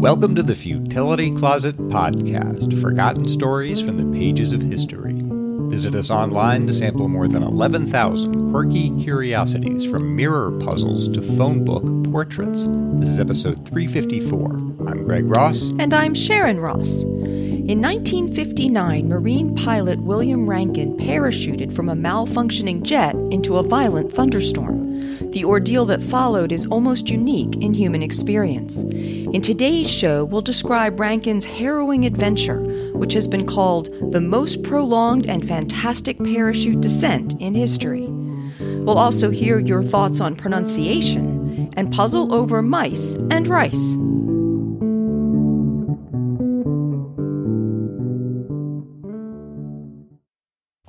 Welcome to the Futility Closet Podcast Forgotten Stories from the Pages of History. Visit us online to sample more than 11,000 quirky curiosities from mirror puzzles to phone book portraits. This is episode 354. I'm Greg Ross. And I'm Sharon Ross. In 1959, Marine pilot William Rankin parachuted from a malfunctioning jet into a violent thunderstorm. The ordeal that followed is almost unique in human experience. In today's show, we'll describe Rankin's harrowing adventure, which has been called the most prolonged and fantastic parachute descent in history. We'll also hear your thoughts on pronunciation and puzzle over mice and rice.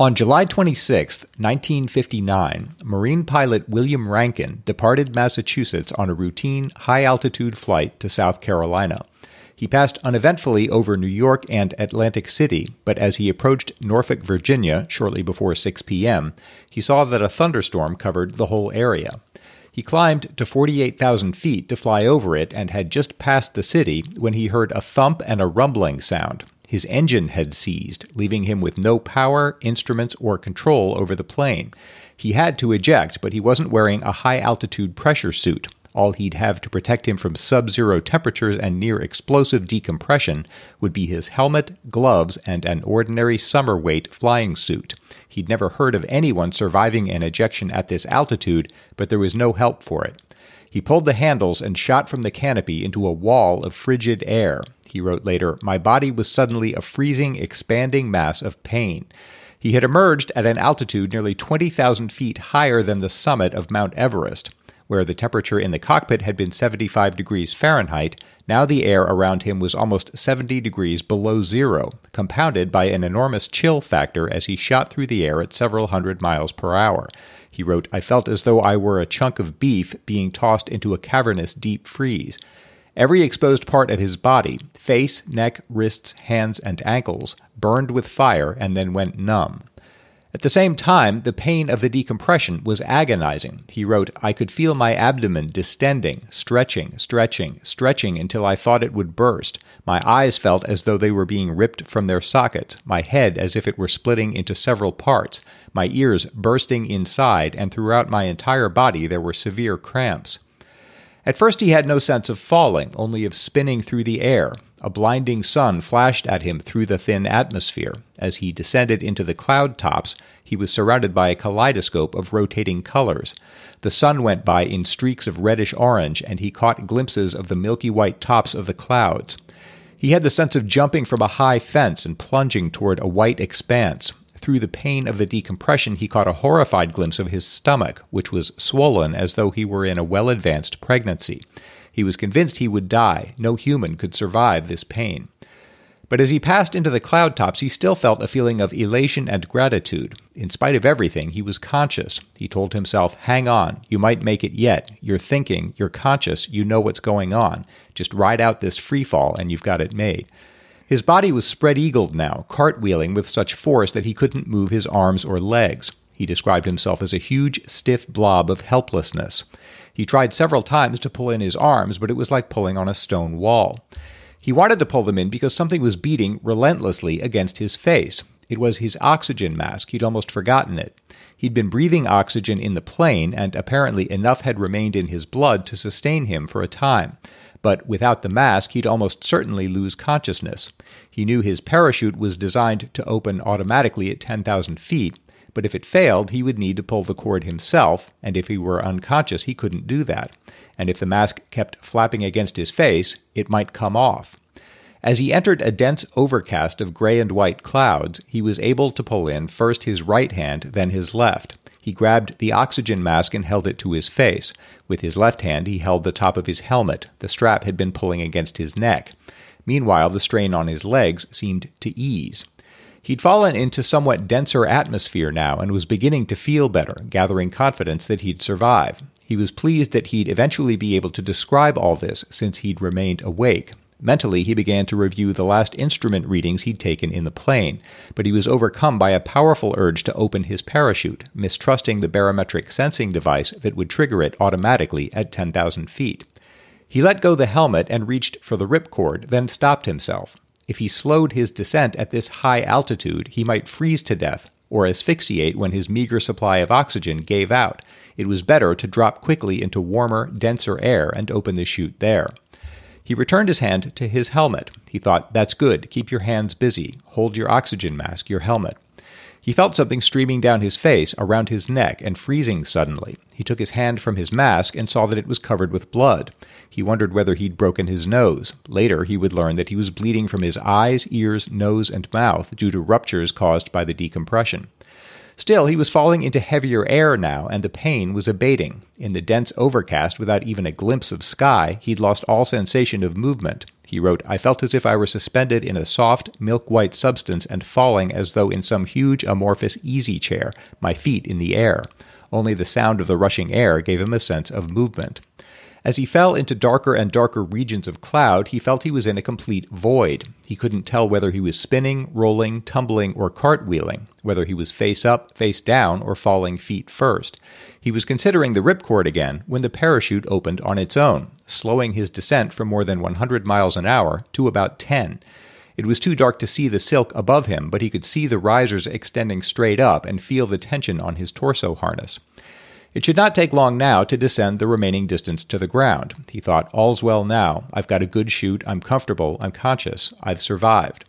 On July 26, 1959, Marine pilot William Rankin departed Massachusetts on a routine high altitude flight to South Carolina. He passed uneventfully over New York and Atlantic City, but as he approached Norfolk, Virginia, shortly before 6 p.m., he saw that a thunderstorm covered the whole area. He climbed to 48,000 feet to fly over it and had just passed the city when he heard a thump and a rumbling sound. His engine had seized, leaving him with no power, instruments, or control over the plane. He had to eject, but he wasn't wearing a high altitude pressure suit. All he'd have to protect him from sub zero temperatures and near explosive decompression would be his helmet, gloves, and an ordinary summer weight flying suit. He'd never heard of anyone surviving an ejection at this altitude, but there was no help for it. He pulled the handles and shot from the canopy into a wall of frigid air. He wrote later, My body was suddenly a freezing, expanding mass of pain. He had emerged at an altitude nearly 20,000 feet higher than the summit of Mount Everest. Where the temperature in the cockpit had been 75 degrees Fahrenheit, now the air around him was almost 70 degrees below zero, compounded by an enormous chill factor as he shot through the air at several hundred miles per hour. He wrote, I felt as though I were a chunk of beef being tossed into a cavernous deep freeze. Every exposed part of his body face, neck, wrists, hands, and ankles burned with fire and then went numb. At the same time, the pain of the decompression was agonizing. He wrote, I could feel my abdomen distending, stretching, stretching, stretching until I thought it would burst. My eyes felt as though they were being ripped from their sockets, my head as if it were splitting into several parts, my ears bursting inside, and throughout my entire body there were severe cramps. At first, he had no sense of falling, only of spinning through the air. A blinding sun flashed at him through the thin atmosphere. As he descended into the cloud tops, he was surrounded by a kaleidoscope of rotating colors. The sun went by in streaks of reddish orange, and he caught glimpses of the milky white tops of the clouds. He had the sense of jumping from a high fence and plunging toward a white expanse. Through the pain of the decompression, he caught a horrified glimpse of his stomach, which was swollen as though he were in a well advanced pregnancy. He was convinced he would die. No human could survive this pain. But as he passed into the cloud tops, he still felt a feeling of elation and gratitude. In spite of everything, he was conscious. He told himself, Hang on, you might make it yet. You're thinking, you're conscious, you know what's going on. Just ride out this free fall, and you've got it made. His body was spread eagled now, cartwheeling with such force that he couldn't move his arms or legs. He described himself as a huge, stiff blob of helplessness. He tried several times to pull in his arms, but it was like pulling on a stone wall. He wanted to pull them in because something was beating relentlessly against his face. It was his oxygen mask. He'd almost forgotten it. He'd been breathing oxygen in the plane, and apparently enough had remained in his blood to sustain him for a time but without the mask, he'd almost certainly lose consciousness. He knew his parachute was designed to open automatically at 10,000 feet, but if it failed, he would need to pull the cord himself, and if he were unconscious, he couldn't do that. And if the mask kept flapping against his face, it might come off. As he entered a dense overcast of gray and white clouds, he was able to pull in first his right hand, then his left. He grabbed the oxygen mask and held it to his face. With his left hand, he held the top of his helmet. The strap had been pulling against his neck. Meanwhile, the strain on his legs seemed to ease. He'd fallen into somewhat denser atmosphere now and was beginning to feel better, gathering confidence that he'd survive. He was pleased that he'd eventually be able to describe all this since he'd remained awake. Mentally, he began to review the last instrument readings he'd taken in the plane, but he was overcome by a powerful urge to open his parachute, mistrusting the barometric sensing device that would trigger it automatically at 10,000 feet. He let go the helmet and reached for the ripcord, then stopped himself. If he slowed his descent at this high altitude, he might freeze to death or asphyxiate when his meager supply of oxygen gave out. It was better to drop quickly into warmer, denser air and open the chute there. He returned his hand to his helmet. He thought, That's good. Keep your hands busy. Hold your oxygen mask, your helmet. He felt something streaming down his face, around his neck, and freezing suddenly. He took his hand from his mask and saw that it was covered with blood. He wondered whether he'd broken his nose. Later, he would learn that he was bleeding from his eyes, ears, nose, and mouth due to ruptures caused by the decompression. Still, he was falling into heavier air now, and the pain was abating. In the dense overcast, without even a glimpse of sky, he'd lost all sensation of movement. He wrote, I felt as if I were suspended in a soft, milk white substance and falling as though in some huge amorphous easy chair, my feet in the air. Only the sound of the rushing air gave him a sense of movement. As he fell into darker and darker regions of cloud, he felt he was in a complete void. He couldn't tell whether he was spinning, rolling, tumbling, or cartwheeling, whether he was face up, face down, or falling feet first. He was considering the ripcord again when the parachute opened on its own, slowing his descent from more than 100 miles an hour to about 10. It was too dark to see the silk above him, but he could see the risers extending straight up and feel the tension on his torso harness. It should not take long now to descend the remaining distance to the ground. He thought, All's well now. I've got a good chute. I'm comfortable. I'm conscious. I've survived.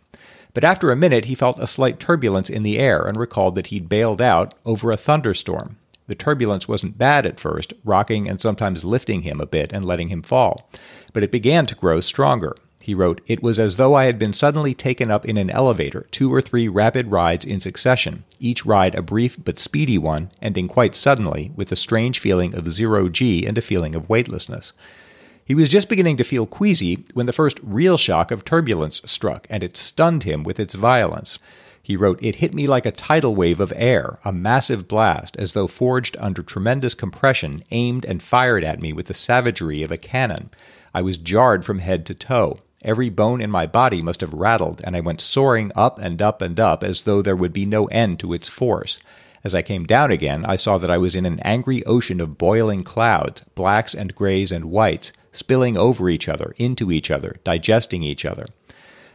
But after a minute, he felt a slight turbulence in the air and recalled that he'd bailed out over a thunderstorm. The turbulence wasn't bad at first, rocking and sometimes lifting him a bit and letting him fall. But it began to grow stronger. He wrote, It was as though I had been suddenly taken up in an elevator, two or three rapid rides in succession, each ride a brief but speedy one, ending quite suddenly, with a strange feeling of zero G and a feeling of weightlessness. He was just beginning to feel queasy when the first real shock of turbulence struck, and it stunned him with its violence. He wrote, It hit me like a tidal wave of air, a massive blast, as though forged under tremendous compression, aimed and fired at me with the savagery of a cannon. I was jarred from head to toe. Every bone in my body must have rattled, and I went soaring up and up and up as though there would be no end to its force. As I came down again, I saw that I was in an angry ocean of boiling clouds, blacks and grays and whites, spilling over each other, into each other, digesting each other.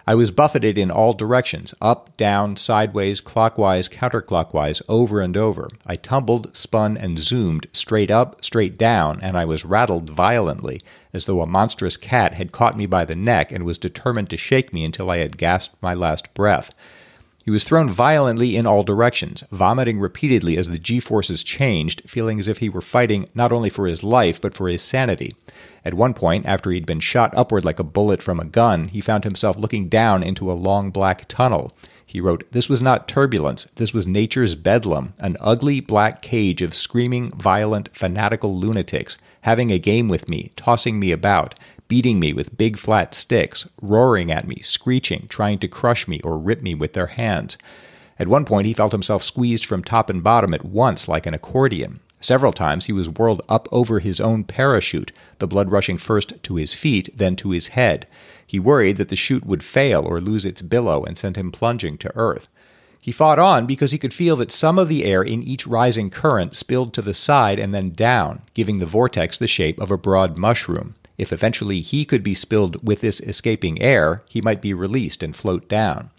I was buffeted in all directions up, down, sideways, clockwise, counterclockwise, over and over. I tumbled, spun, and zoomed straight up, straight down, and I was rattled violently, as though a monstrous cat had caught me by the neck and was determined to shake me until I had gasped my last breath. He was thrown violently in all directions, vomiting repeatedly as the G forces changed, feeling as if he were fighting not only for his life, but for his sanity. At one point, after he'd been shot upward like a bullet from a gun, he found himself looking down into a long black tunnel. He wrote, This was not turbulence. This was nature's bedlam, an ugly black cage of screaming, violent, fanatical lunatics, having a game with me, tossing me about, beating me with big flat sticks, roaring at me, screeching, trying to crush me or rip me with their hands. At one point, he felt himself squeezed from top and bottom at once like an accordion. Several times he was whirled up over his own parachute, the blood rushing first to his feet, then to his head. He worried that the chute would fail or lose its billow and send him plunging to earth. He fought on because he could feel that some of the air in each rising current spilled to the side and then down, giving the vortex the shape of a broad mushroom. If eventually he could be spilled with this escaping air, he might be released and float down.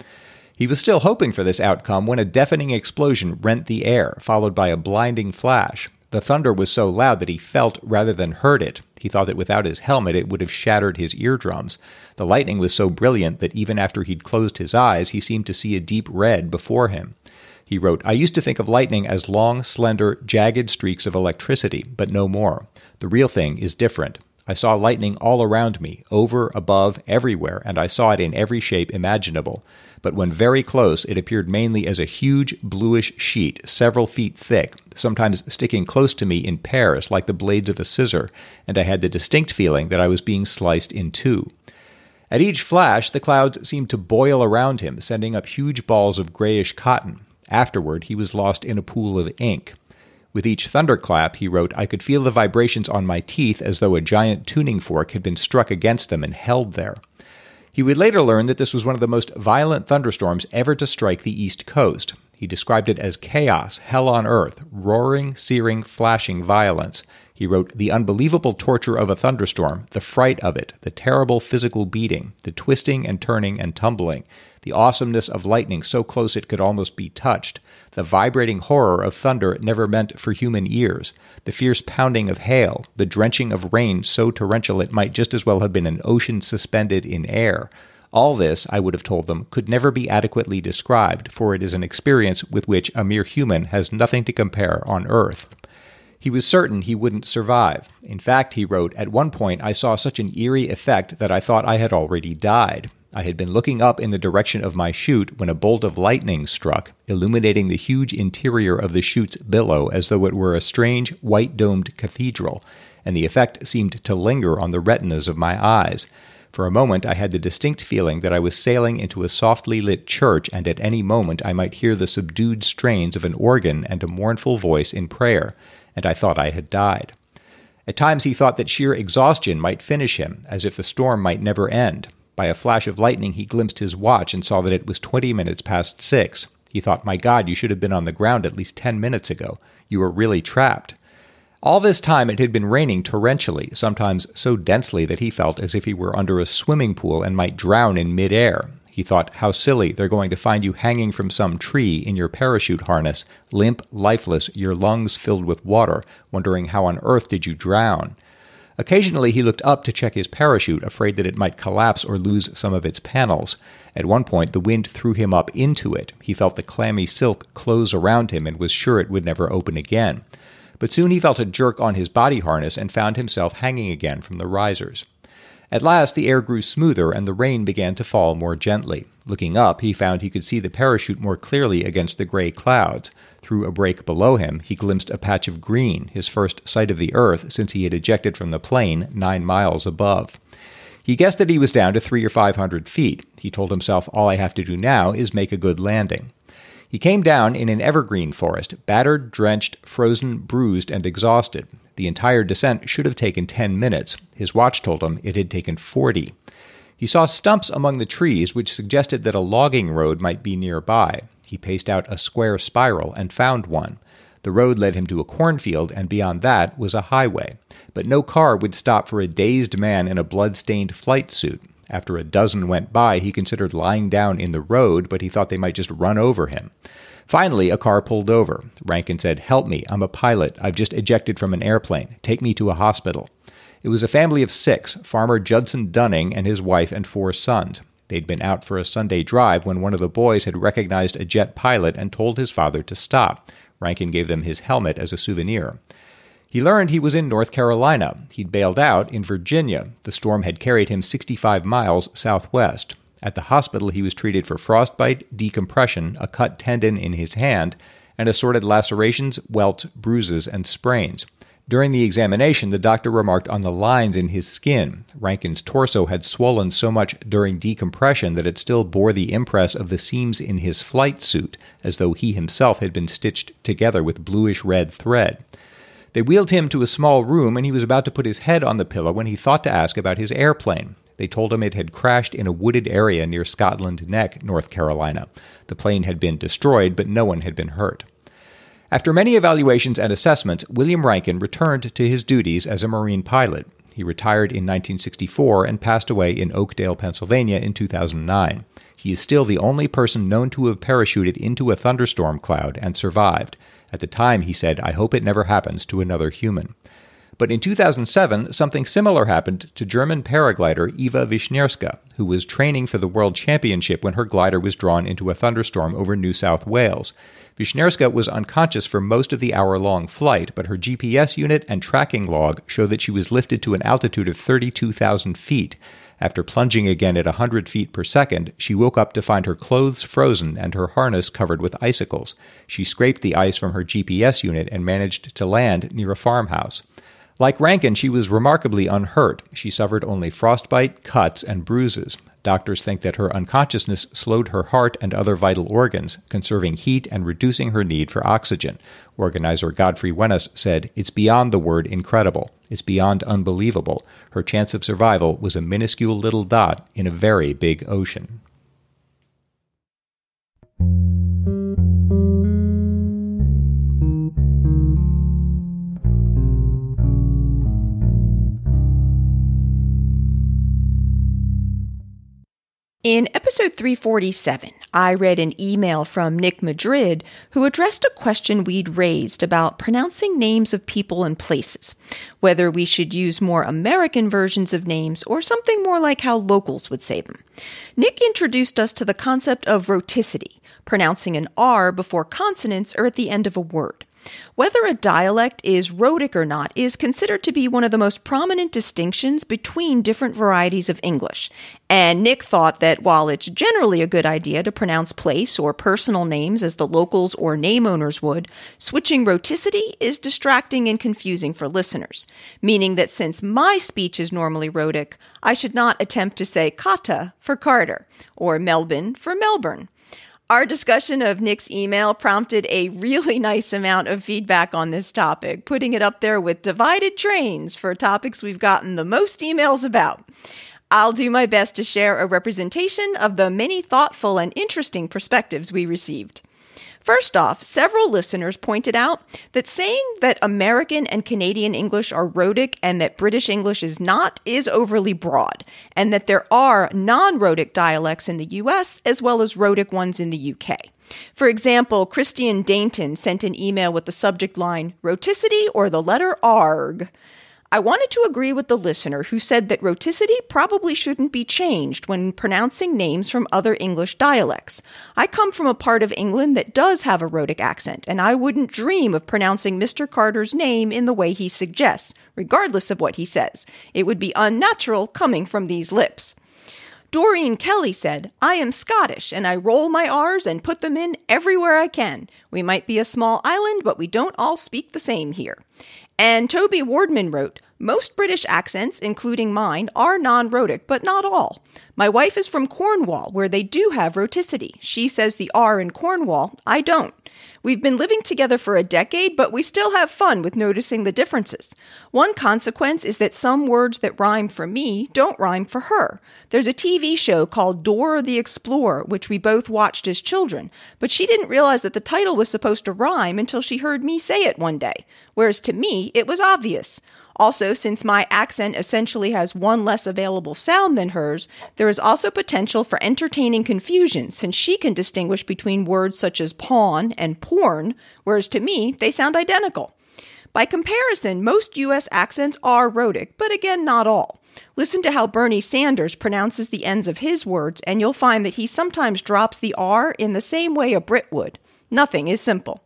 He was still hoping for this outcome when a deafening explosion rent the air, followed by a blinding flash. The thunder was so loud that he felt rather than heard it. He thought that without his helmet it would have shattered his eardrums. The lightning was so brilliant that even after he'd closed his eyes, he seemed to see a deep red before him. He wrote, I used to think of lightning as long, slender, jagged streaks of electricity, but no more. The real thing is different. I saw lightning all around me, over, above, everywhere, and I saw it in every shape imaginable but when very close, it appeared mainly as a huge bluish sheet, several feet thick, sometimes sticking close to me in pairs like the blades of a scissor, and I had the distinct feeling that I was being sliced in two. At each flash, the clouds seemed to boil around him, sending up huge balls of grayish cotton. Afterward, he was lost in a pool of ink. With each thunderclap, he wrote, I could feel the vibrations on my teeth as though a giant tuning fork had been struck against them and held there. He would later learn that this was one of the most violent thunderstorms ever to strike the East Coast. He described it as chaos, hell on earth, roaring, searing, flashing violence. He wrote, The unbelievable torture of a thunderstorm, the fright of it, the terrible physical beating, the twisting and turning and tumbling, the awesomeness of lightning so close it could almost be touched, the vibrating horror of thunder never meant for human ears, the fierce pounding of hail, the drenching of rain so torrential it might just as well have been an ocean suspended in air. All this, I would have told them, could never be adequately described, for it is an experience with which a mere human has nothing to compare on earth. He was certain he wouldn't survive. In fact, he wrote, At one point I saw such an eerie effect that I thought I had already died. I had been looking up in the direction of my chute when a bolt of lightning struck, illuminating the huge interior of the chute's billow as though it were a strange, white domed cathedral, and the effect seemed to linger on the retinas of my eyes. For a moment I had the distinct feeling that I was sailing into a softly lit church, and at any moment I might hear the subdued strains of an organ and a mournful voice in prayer and I thought I had died. At times he thought that sheer exhaustion might finish him, as if the storm might never end. By a flash of lightning, he glimpsed his watch and saw that it was twenty minutes past six. He thought, My God, you should have been on the ground at least ten minutes ago. You were really trapped. All this time it had been raining torrentially, sometimes so densely that he felt as if he were under a swimming pool and might drown in midair. He thought, how silly, they're going to find you hanging from some tree in your parachute harness, limp, lifeless, your lungs filled with water, wondering how on earth did you drown. Occasionally he looked up to check his parachute, afraid that it might collapse or lose some of its panels. At one point the wind threw him up into it. He felt the clammy silk close around him and was sure it would never open again. But soon he felt a jerk on his body harness and found himself hanging again from the risers. At last the air grew smoother and the rain began to fall more gently. Looking up, he found he could see the parachute more clearly against the gray clouds. Through a break below him, he glimpsed a patch of green, his first sight of the earth since he had ejected from the plane nine miles above. He guessed that he was down to three or five hundred feet. He told himself, All I have to do now is make a good landing. He came down in an evergreen forest, battered, drenched, frozen, bruised, and exhausted. The entire descent should have taken ten minutes. His watch told him it had taken forty. He saw stumps among the trees which suggested that a logging road might be nearby. He paced out a square spiral and found one. The road led him to a cornfield, and beyond that was a highway. But no car would stop for a dazed man in a blood-stained flight suit. After a dozen went by, he considered lying down in the road, but he thought they might just run over him. Finally, a car pulled over. Rankin said, Help me, I'm a pilot. I've just ejected from an airplane. Take me to a hospital. It was a family of six Farmer Judson Dunning and his wife and four sons. They'd been out for a Sunday drive when one of the boys had recognized a jet pilot and told his father to stop. Rankin gave them his helmet as a souvenir. He learned he was in North Carolina. He'd bailed out in Virginia. The storm had carried him 65 miles southwest. At the hospital, he was treated for frostbite, decompression, a cut tendon in his hand, and assorted lacerations, welts, bruises, and sprains. During the examination, the doctor remarked on the lines in his skin. Rankin's torso had swollen so much during decompression that it still bore the impress of the seams in his flight suit, as though he himself had been stitched together with bluish red thread. They wheeled him to a small room, and he was about to put his head on the pillow when he thought to ask about his airplane. They told him it had crashed in a wooded area near Scotland Neck, North Carolina. The plane had been destroyed, but no one had been hurt. After many evaluations and assessments, William Rankin returned to his duties as a Marine pilot. He retired in 1964 and passed away in Oakdale, Pennsylvania in 2009. He is still the only person known to have parachuted into a thunderstorm cloud and survived. At the time, he said, I hope it never happens to another human. But in 2007, something similar happened to German paraglider Eva Wisnierska, who was training for the World Championship when her glider was drawn into a thunderstorm over New South Wales. Wisnierska was unconscious for most of the hour long flight, but her GPS unit and tracking log show that she was lifted to an altitude of 32,000 feet. After plunging again at 100 feet per second, she woke up to find her clothes frozen and her harness covered with icicles. She scraped the ice from her GPS unit and managed to land near a farmhouse. Like Rankin, she was remarkably unhurt. She suffered only frostbite, cuts, and bruises. Doctors think that her unconsciousness slowed her heart and other vital organs, conserving heat and reducing her need for oxygen. Organizer Godfrey Wenness said, It's beyond the word incredible. It's beyond unbelievable. Her chance of survival was a minuscule little dot in a very big ocean. In episode 347, I read an email from Nick Madrid who addressed a question we'd raised about pronouncing names of people and places, whether we should use more American versions of names or something more like how locals would say them. Nick introduced us to the concept of rhoticity, pronouncing an R before consonants or at the end of a word. Whether a dialect is rhotic or not is considered to be one of the most prominent distinctions between different varieties of English. And Nick thought that while it's generally a good idea to pronounce place or personal names as the locals or name owners would, switching rhoticity is distracting and confusing for listeners, meaning that since my speech is normally rhotic, I should not attempt to say kata for Carter or Melbourne for Melbourne. Our discussion of Nick's email prompted a really nice amount of feedback on this topic, putting it up there with divided trains for topics we've gotten the most emails about. I'll do my best to share a representation of the many thoughtful and interesting perspectives we received. First off, several listeners pointed out that saying that American and Canadian English are rhotic and that British English is not is overly broad, and that there are non rhotic dialects in the US as well as rhotic ones in the UK. For example, Christian Dainton sent an email with the subject line, Rhoticity or the letter ARG. I wanted to agree with the listener who said that rhoticity probably shouldn't be changed when pronouncing names from other English dialects. I come from a part of England that does have a rhotic accent, and I wouldn't dream of pronouncing Mr. Carter's name in the way he suggests, regardless of what he says. It would be unnatural coming from these lips. Doreen Kelly said, I am Scottish and I roll my R's and put them in everywhere I can. We might be a small island, but we don't all speak the same here. And Toby Wardman wrote, most British accents, including mine, are non rhotic, but not all. My wife is from Cornwall, where they do have rhoticity. She says the R in Cornwall, I don't. We've been living together for a decade, but we still have fun with noticing the differences. One consequence is that some words that rhyme for me don't rhyme for her. There's a TV show called Dora the Explorer, which we both watched as children, but she didn't realize that the title was supposed to rhyme until she heard me say it one day, whereas to me, it was obvious. Also, since my accent essentially has one less available sound than hers, there is also potential for entertaining confusion since she can distinguish between words such as pawn and porn, whereas to me, they sound identical. By comparison, most US accents are rhotic, but again, not all. Listen to how Bernie Sanders pronounces the ends of his words, and you'll find that he sometimes drops the R in the same way a Brit would. Nothing is simple.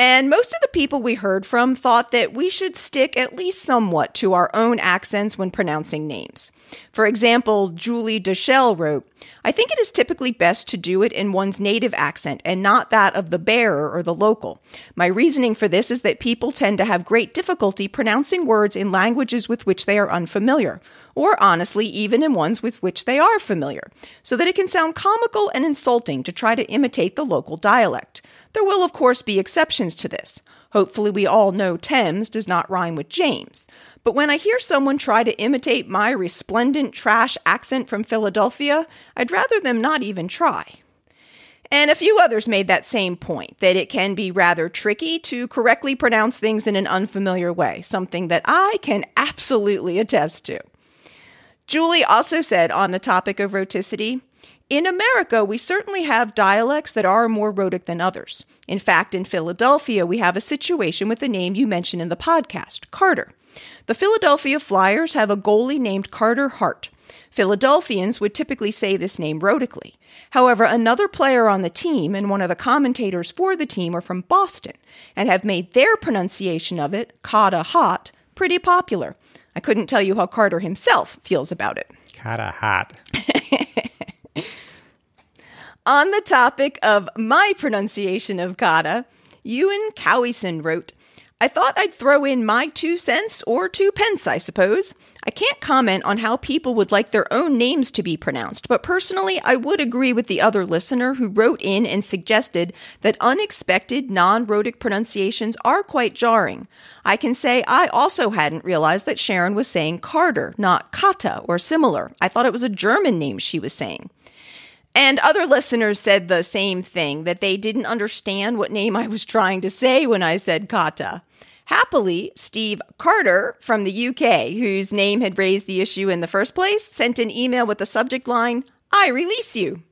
And most of the people we heard from thought that we should stick at least somewhat to our own accents when pronouncing names. For example, Julie Deschelle wrote, I think it is typically best to do it in one's native accent and not that of the bearer or the local. My reasoning for this is that people tend to have great difficulty pronouncing words in languages with which they are unfamiliar, or honestly, even in ones with which they are familiar, so that it can sound comical and insulting to try to imitate the local dialect. There will, of course, be exceptions to this. Hopefully, we all know Thames does not rhyme with James. But when I hear someone try to imitate my resplendent trash accent from Philadelphia, I'd rather them not even try. And a few others made that same point that it can be rather tricky to correctly pronounce things in an unfamiliar way, something that I can absolutely attest to. Julie also said on the topic of rhoticity in America, we certainly have dialects that are more rhotic than others. In fact, in Philadelphia, we have a situation with the name you mentioned in the podcast, Carter. The Philadelphia Flyers have a goalie named Carter Hart. Philadelphians would typically say this name rhotically. However, another player on the team and one of the commentators for the team are from Boston and have made their pronunciation of it, Kata Hot, pretty popular. I couldn't tell you how Carter himself feels about it. Kata Hot. On the topic of my pronunciation of kata, Ewan Cowieson wrote, I thought I'd throw in my two cents or two pence, I suppose. I can't comment on how people would like their own names to be pronounced, but personally, I would agree with the other listener who wrote in and suggested that unexpected non rhotic pronunciations are quite jarring. I can say I also hadn't realized that Sharon was saying Carter, not Kata or similar. I thought it was a German name she was saying. And other listeners said the same thing that they didn't understand what name I was trying to say when I said kata. Happily, Steve Carter from the UK, whose name had raised the issue in the first place, sent an email with the subject line, I release you.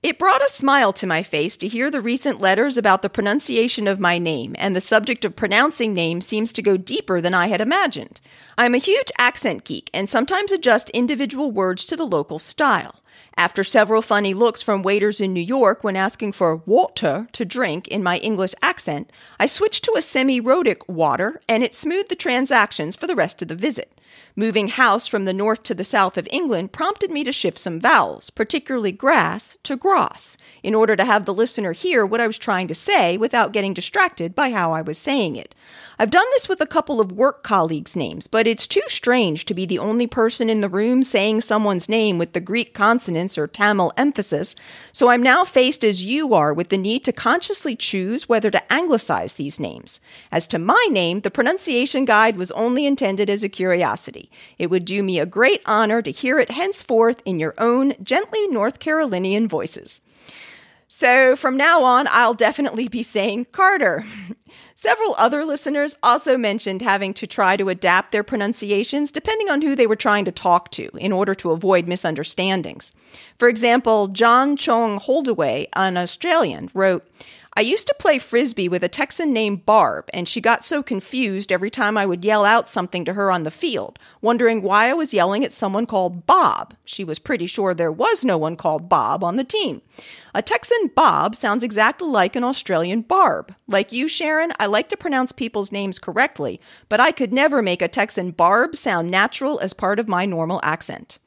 It brought a smile to my face to hear the recent letters about the pronunciation of my name, and the subject of pronouncing names seems to go deeper than I had imagined. I'm a huge accent geek and sometimes adjust individual words to the local style. After several funny looks from waiters in New York when asking for water to drink in my English accent, I switched to a semi rhotic water, and it smoothed the transactions for the rest of the visit. Moving house from the north to the south of England prompted me to shift some vowels, particularly grass to gross, in order to have the listener hear what I was trying to say without getting distracted by how I was saying it. I've done this with a couple of work colleagues' names, but it's too strange to be the only person in the room saying someone's name with the Greek consonants or Tamil emphasis, so I'm now faced as you are with the need to consciously choose whether to anglicize these names. As to my name, the pronunciation guide was only intended as a curiosity. It would do me a great honor to hear it henceforth in your own gently North Carolinian voices. So from now on, I'll definitely be saying Carter. Several other listeners also mentioned having to try to adapt their pronunciations depending on who they were trying to talk to in order to avoid misunderstandings. For example, John Chong Holdaway, an Australian, wrote, I used to play frisbee with a Texan named Barb, and she got so confused every time I would yell out something to her on the field, wondering why I was yelling at someone called Bob. She was pretty sure there was no one called Bob on the team. A Texan Bob sounds exactly like an Australian Barb. Like you, Sharon, I like to pronounce people's names correctly, but I could never make a Texan Barb sound natural as part of my normal accent.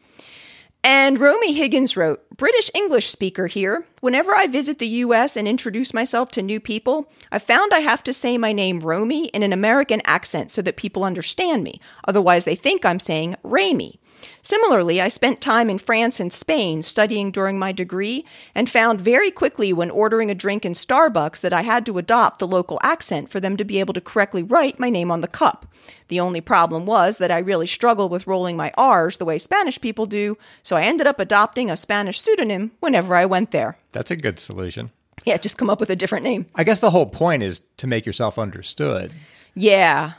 And Romy Higgins wrote British English speaker here. Whenever I visit the US and introduce myself to new people, I found I have to say my name Romy in an American accent so that people understand me. Otherwise, they think I'm saying Ramy. Similarly, I spent time in France and Spain studying during my degree and found very quickly when ordering a drink in Starbucks that I had to adopt the local accent for them to be able to correctly write my name on the cup. The only problem was that I really struggled with rolling my R's the way Spanish people do, so I ended up adopting a Spanish pseudonym whenever I went there. That's a good solution. Yeah, just come up with a different name. I guess the whole point is to make yourself understood. Yeah,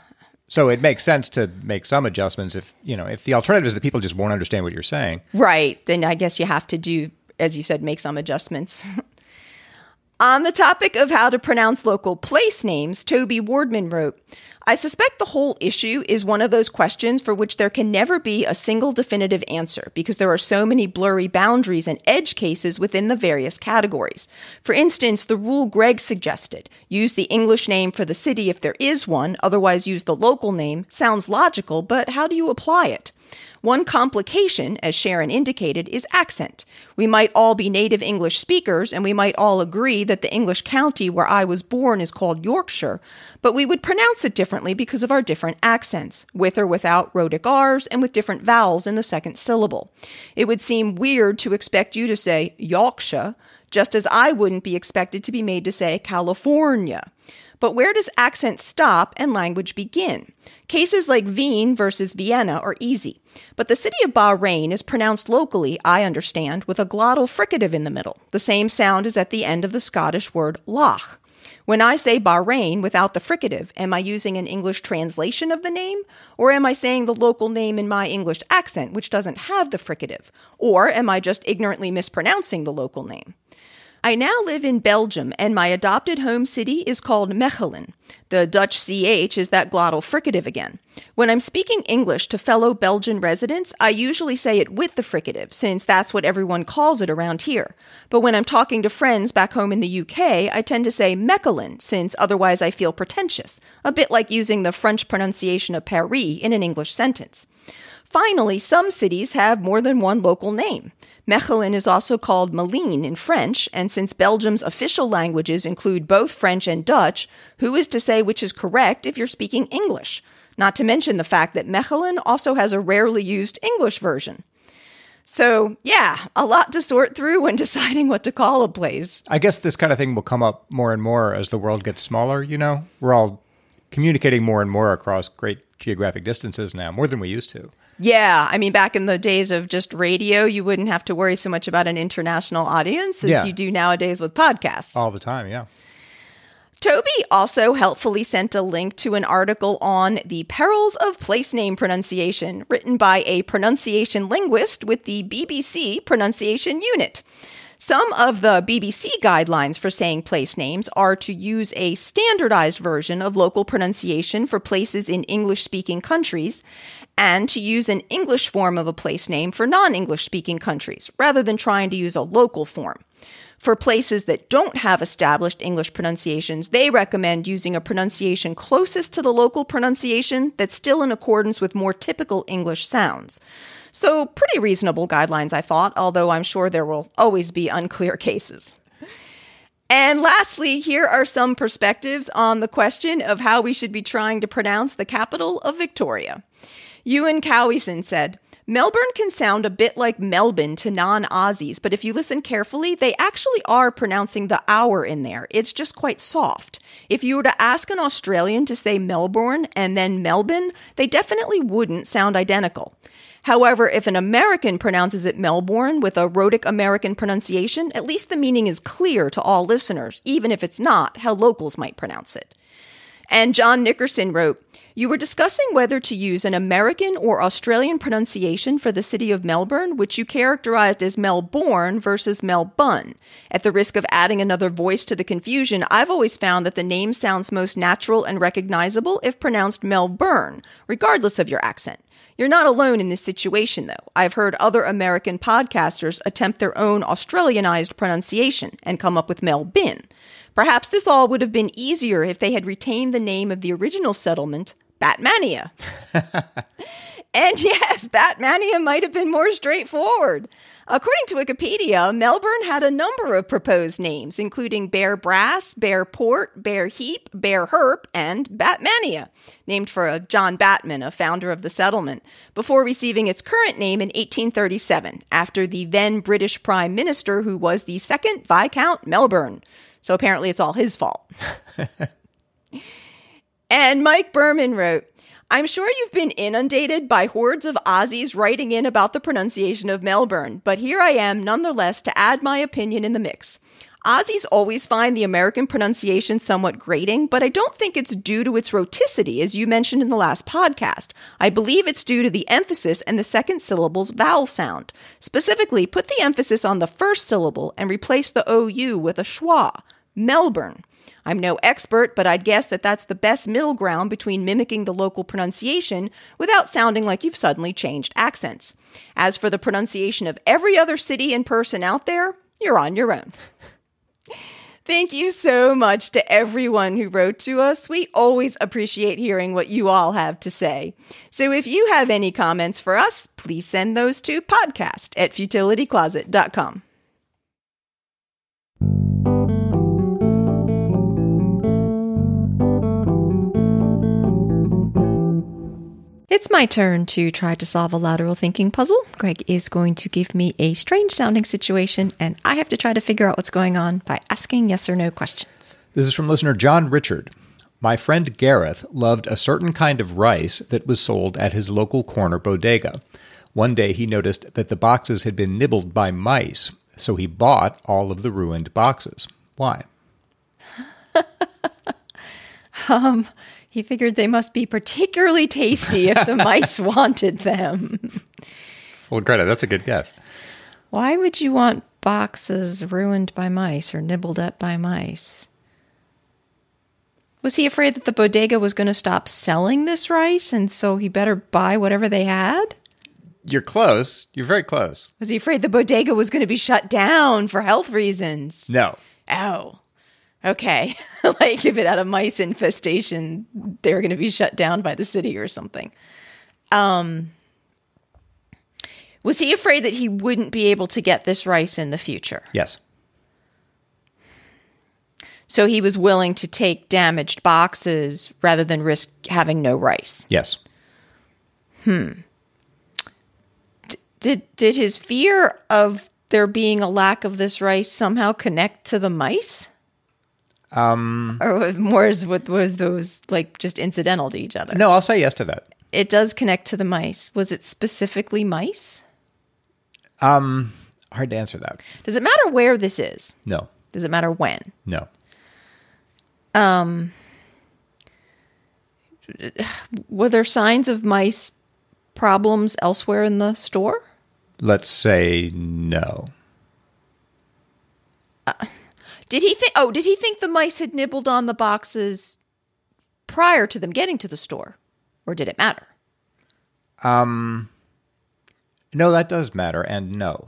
So it makes sense to make some adjustments if, you know, if the alternative is that people just won't understand what you're saying. Right. Then I guess you have to do, as you said, make some adjustments. On the topic of how to pronounce local place names, Toby Wardman wrote, I suspect the whole issue is one of those questions for which there can never be a single definitive answer because there are so many blurry boundaries and edge cases within the various categories. For instance, the rule Greg suggested use the English name for the city if there is one, otherwise use the local name sounds logical, but how do you apply it? One complication, as Sharon indicated, is accent. We might all be native English speakers, and we might all agree that the English county where I was born is called Yorkshire, but we would pronounce it differently because of our different accents, with or without rhotic R's, and with different vowels in the second syllable. It would seem weird to expect you to say Yorkshire, just as I wouldn't be expected to be made to say California. But where does accent stop and language begin? Cases like Wien versus Vienna are easy, but the city of Bahrain is pronounced locally, I understand, with a glottal fricative in the middle, the same sound as at the end of the Scottish word loch. When I say Bahrain without the fricative, am I using an English translation of the name? Or am I saying the local name in my English accent, which doesn't have the fricative? Or am I just ignorantly mispronouncing the local name? I now live in Belgium, and my adopted home city is called Mechelen. The Dutch CH is that glottal fricative again. When I'm speaking English to fellow Belgian residents, I usually say it with the fricative, since that's what everyone calls it around here. But when I'm talking to friends back home in the UK, I tend to say Mechelen, since otherwise I feel pretentious, a bit like using the French pronunciation of Paris in an English sentence. Finally, some cities have more than one local name. Mechelen is also called Malines in French, and since Belgium's official languages include both French and Dutch, who is to say which is correct if you're speaking English? Not to mention the fact that Mechelen also has a rarely used English version. So, yeah, a lot to sort through when deciding what to call a place. I guess this kind of thing will come up more and more as the world gets smaller, you know? We're all communicating more and more across great geographic distances now, more than we used to. Yeah, I mean, back in the days of just radio, you wouldn't have to worry so much about an international audience as Yeah. you do nowadays with podcasts. All the time, yeah. Toby also helpfully sent a link to an article on the perils of place name pronunciation, written by a pronunciation linguist with the BBC Pronunciation Unit. Some of the BBC guidelines for saying place names are to use a standardized version of local pronunciation for places in English speaking countries and to use an English form of a place name for non English speaking countries rather than trying to use a local form. For places that don't have established English pronunciations, they recommend using a pronunciation closest to the local pronunciation that's still in accordance with more typical English sounds. So, pretty reasonable guidelines, I thought, although I'm sure there will always be unclear cases. And lastly, here are some perspectives on the question of how we should be trying to pronounce the capital of Victoria. Ewan Cowieson said, Melbourne can sound a bit like Melbourne to non Aussies, but if you listen carefully, they actually are pronouncing the hour in there. It's just quite soft. If you were to ask an Australian to say Melbourne and then Melbourne, they definitely wouldn't sound identical. However, if an American pronounces it Melbourne with a rhotic American pronunciation, at least the meaning is clear to all listeners, even if it's not how locals might pronounce it. And John Nickerson wrote, You were discussing whether to use an American or Australian pronunciation for the city of Melbourne, which you characterized as Melbourne versus Melbourne. At the risk of adding another voice to the confusion, I've always found that the name sounds most natural and recognizable if pronounced Melbourne, regardless of your accent. You're not alone in this situation, though. I've heard other American podcasters attempt their own Australianized pronunciation and come up with Melbin. Perhaps this all would have been easier if they had retained the name of the original settlement, Batmania. and yes, Batmania might have been more straightforward. According to Wikipedia, Melbourne had a number of proposed names, including Bear Brass, Bear Port, Bear Heap, Bear Herp, and Batmania, named for John Batman, a founder of the settlement, before receiving its current name in 1837, after the then British Prime Minister, who was the second Viscount Melbourne. So apparently it's all his fault. and Mike Berman wrote, I'm sure you've been inundated by hordes of Aussies writing in about the pronunciation of Melbourne, but here I am nonetheless to add my opinion in the mix. Aussies always find the American pronunciation somewhat grating, but I don't think it's due to its rhoticity, as you mentioned in the last podcast. I believe it's due to the emphasis and the second syllable's vowel sound. Specifically, put the emphasis on the first syllable and replace the OU with a schwa. Melbourne. I'm no expert, but I'd guess that that's the best middle ground between mimicking the local pronunciation without sounding like you've suddenly changed accents. As for the pronunciation of every other city and person out there, you're on your own. Thank you so much to everyone who wrote to us. We always appreciate hearing what you all have to say. So if you have any comments for us, please send those to podcast at futilitycloset.com. It's my turn to try to solve a lateral thinking puzzle. Greg is going to give me a strange sounding situation, and I have to try to figure out what's going on by asking yes or no questions. This is from listener John Richard. My friend Gareth loved a certain kind of rice that was sold at his local corner bodega. One day he noticed that the boxes had been nibbled by mice, so he bought all of the ruined boxes. Why? um, he figured they must be particularly tasty if the mice wanted them. Well, Greta, that's a good guess. Why would you want boxes ruined by mice or nibbled at by mice? Was he afraid that the bodega was going to stop selling this rice and so he better buy whatever they had? You're close. You're very close. Was he afraid the bodega was going to be shut down for health reasons? No. Oh okay, like if it had a mice infestation, they're going to be shut down by the city or something. Um, was he afraid that he wouldn't be able to get this rice in the future? Yes. So he was willing to take damaged boxes rather than risk having no rice. Yes. Hmm. D- did did his fear of there being a lack of this rice somehow connect to the mice? Um, or more as what was those like just incidental to each other? No, I'll say yes to that. It does connect to the mice. Was it specifically mice? Um, hard to answer that. Does it matter where this is? No. Does it matter when? No. Um, were there signs of mice problems elsewhere in the store? Let's say no. Did he think? Oh, did he think the mice had nibbled on the boxes prior to them getting to the store, or did it matter? Um, no, that does matter, and no.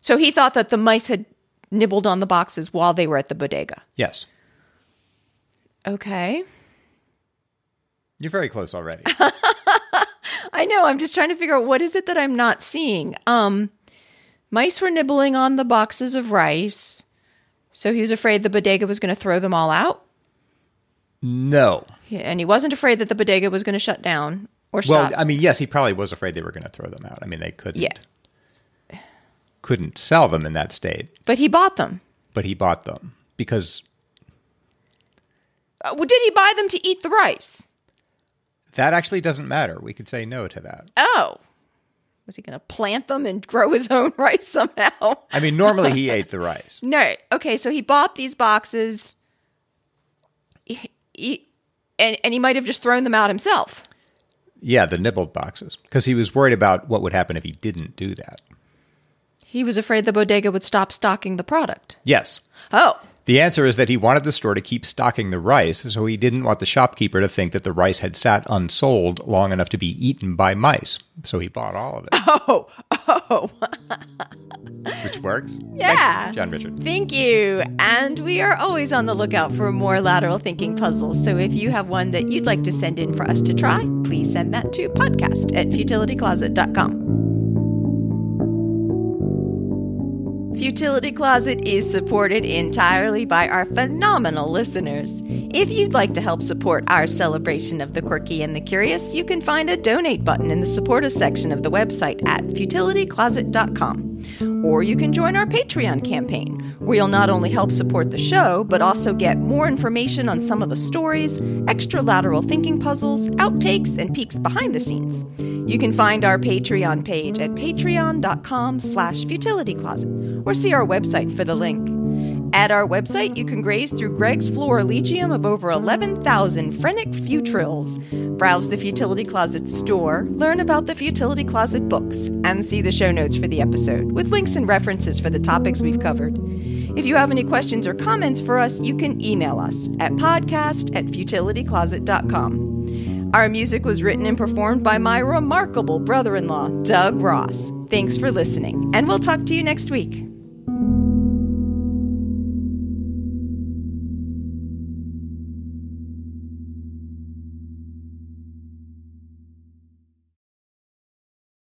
So he thought that the mice had nibbled on the boxes while they were at the bodega. Yes. Okay. You're very close already. I know. I'm just trying to figure out what is it that I'm not seeing. Um, mice were nibbling on the boxes of rice, so he was afraid the bodega was going to throw them all out. no. And he wasn't afraid that the bodega was going to shut down or Well, stop. I mean, yes, he probably was afraid they were going to throw them out. I mean, they couldn't. Yeah. Couldn't sell them in that state, but he bought them. but he bought them because Uh, well, did he buy them to eat the rice? that actually doesn't matter. We could say no to that. Oh. Was he going to plant them and grow his own rice somehow? I mean, normally he ate the rice. No. Okay, so he bought these boxes. He, he- and, and he might have just thrown them out himself. Yeah, the nibbled boxes because he was worried about what would happen if he didn't do that. He was afraid the bodega would stop stocking the product. Yes. Oh, The answer is that he wanted the store to keep stocking the rice, so he didn't want the shopkeeper to think that the rice had sat unsold long enough to be eaten by mice. So he bought all of it, oh, oh. which works. Yeah. Thanks, John Richard. Thank you. And we are always on the lookout for more lateral thinking puzzles. So if you have one that you'd like to send in for us to try, please send that to podcast at futilitycloset.com. Futility Closet is supported entirely by our phenomenal listeners. If you'd like to help support our celebration of the quirky and the curious, you can find a donate button in the support us section of the website at futilitycloset.com. Or you can join our Patreon campaign, where you'll not only help support the show, but also get more information on some of the stories, extra lateral thinking puzzles, outtakes, and peeks behind the scenes. You can find our Patreon page at patreon.com slash futilitycloset, or see our website for the link. At our website, you can graze through Greg's Florilegium of over 11,000 phrenic futrils, browse the Futility Closet store, learn about the Futility Closet books, and see the show notes for the episode, with links and references for the topics we've covered. If you have any questions or comments for us, you can email us at podcast at futilitycloset.com. Our music was written and performed by my remarkable brother in law, Doug Ross. Thanks for listening, and we'll talk to you next week.